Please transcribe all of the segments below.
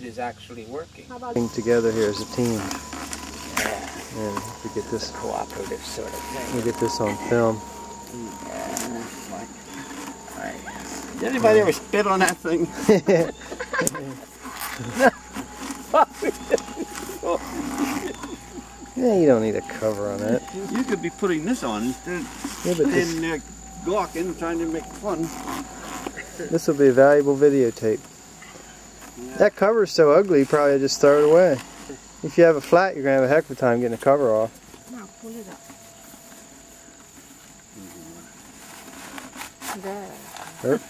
did is actually working. How about Getting together here as a team, Yeah, and we get this cooperative sort of thing. we get this on film. Yeah, right. Did anybody ever spit on that thing? Yeah, you don't need a cover on that. You could be putting this on instead Yeah, but of this in uh, gawking, trying to make fun. this will be a valuable videotape. That cover's so ugly, you probably just throw it away. If you have a flat, you're gonna have a heck of a time getting the cover off. now pull it up. There.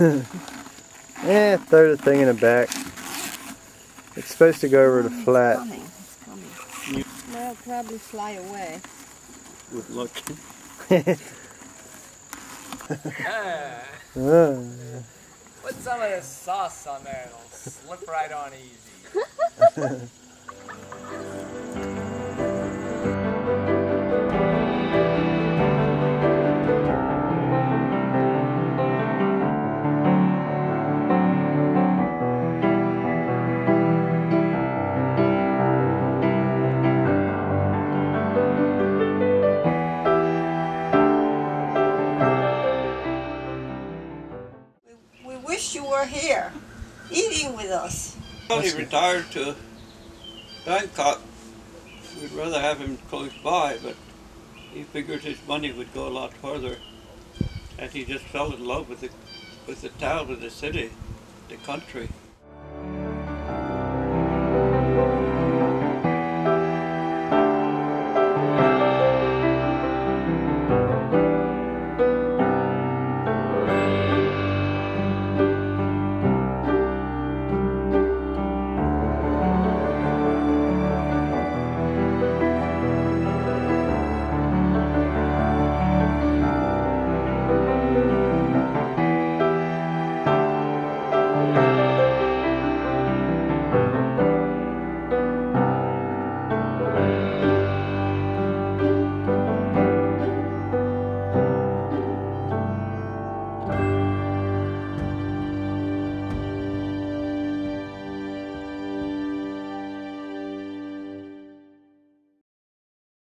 Eh, throw the thing in the back. It's supposed to go over the It's flat. coming. It's coming. They'll probably fly away. With luck. Ah, Ah. Put some of this sauce on there, it'll slip right on easy. here, eating with us. Well, he retired to Bangkok. We'd rather have him close by, but he figured his money would go a lot further. And he just fell in love with the, with the town and the city, the country.